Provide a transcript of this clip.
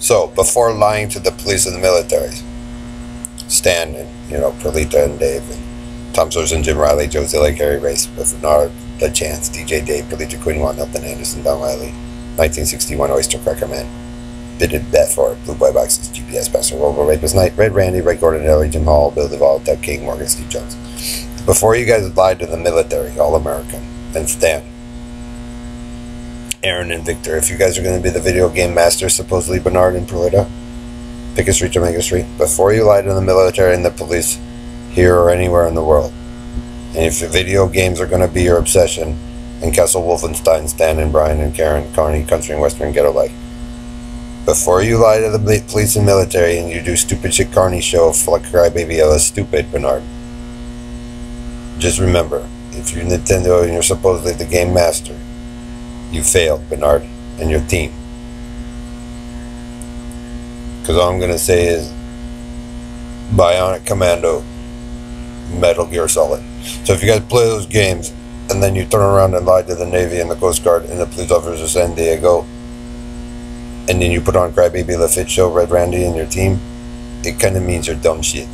So, before lying to the police and the military, Stan and, you know, Perlita and Dave and Tom Sorensen, Jim Riley, Joe Zilla, Gary Race, with Bernard, The Chance, DJ Dave, Perlita Quinn, Juan Milton Anderson, Don Riley, 1961 Oyster Cracker Man, Bitted Bet for Blue Boy Boxes, GPS Pastor, Robo, Rapist Night, Red Randy, Red Gordon, Ellie, Jim Hall, Bill Duvall, Doug King, Morgan, Steve Jones. Before you guys lied to the military, All American, and Stan, Aaron and Victor, if you guys are going to be the video game masters, supposedly Bernard and Perlita, pick a street or make a street. Before you lie to the military and the police, here or anywhere in the world. And if your video games are going to be your obsession, and Castle Wolfenstein, Stan and Brian and Karen, Carney, Country and Western Ghetto Life. Before you lie to the police and military and you do stupid shit Carney show, fuck crybaby Ella, stupid Bernard. Just remember, if you're Nintendo and you're supposedly the game master, you failed, Bernard, and your team. Because all I'm going to say is Bionic Commando, Metal Gear Solid. So if you guys play those games and then you turn around and lie to the Navy and the Coast Guard and the police officers of San Diego, and then you put on Crybaby Lafitte Show, Red Randy, and your team, it kind of means you're dumb shit.